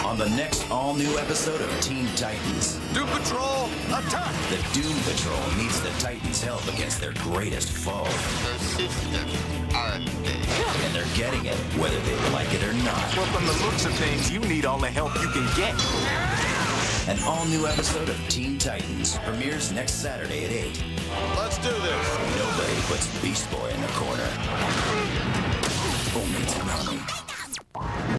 on the next all-new episode of Teen Titans. Doom Patrol, attack! The Doom Patrol needs the Titans' help against their greatest foe. Aren't? And they're getting it, whether they like it or not. Well, from the looks of things, you need all the help you can get. An all-new episode of Teen Titans premieres next Saturday at 8. Let's do this. Nobody puts Beast Boy in the corner. Only Toonami.